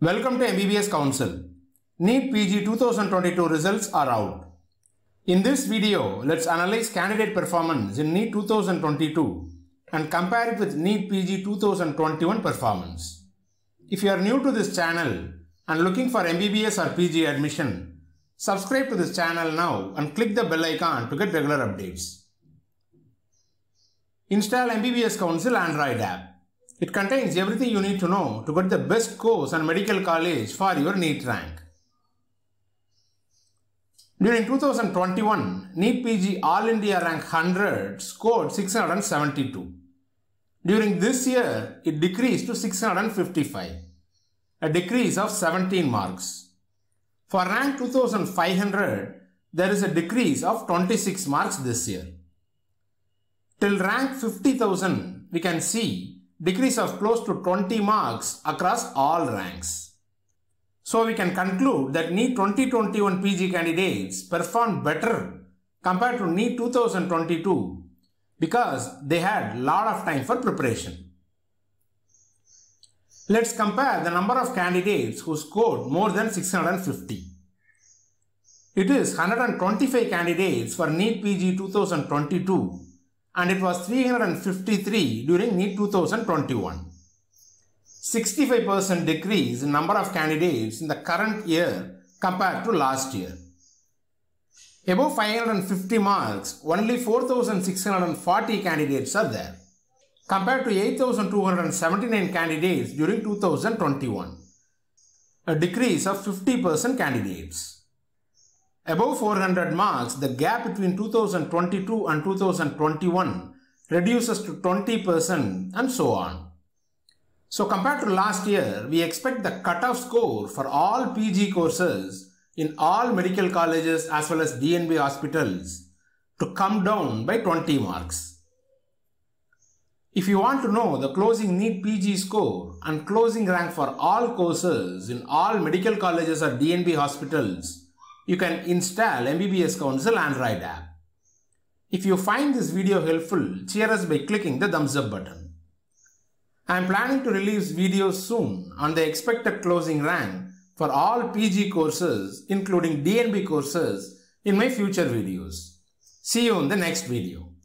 Welcome to MBBS Council. NEET PG 2022 results are out. In this video, let's analyze candidate performance in NEET 2022 and compare it with NEET PG 2021 performance. If you are new to this channel and looking for MBBS or PG admission, subscribe to this channel now and click the bell icon to get regular updates. Install MBBS Council Android app. It contains everything you need to know to get the best course and medical college for your NEET rank. During 2021, NEET PG All India Rank 100 scored 672. During this year, it decreased to 655, a decrease of 17 marks. For rank 2500, there is a decrease of 26 marks this year. Till rank 50,000, we can see decrease of close to 20 marks across all ranks. So we can conclude that NEET 2021 PG candidates performed better compared to NEET 2022 because they had a lot of time for preparation. Let's compare the number of candidates who scored more than 650. It is 125 candidates for NEET PG 2022 and it was 353 during NEET 2021. 65% decrease in number of candidates in the current year compared to last year. Above 550 marks, only 4,640 candidates are there, compared to 8,279 candidates during 2021, a decrease of 50% candidates. Above 400 marks, the gap between 2022 and 2021 reduces to 20% and so on. So compared to last year, we expect the cutoff score for all PG courses in all medical colleges as well as DNB hospitals to come down by 20 marks. If you want to know the closing NEET PG score and closing rank for all courses in all medical colleges or DNB hospitals, you can install MBBS Council Android app. If you find this video helpful, cheer us by clicking the thumbs up button. I am planning to release videos soon on the expected closing rank for all PG courses including DNB courses in my future videos. See you in the next video.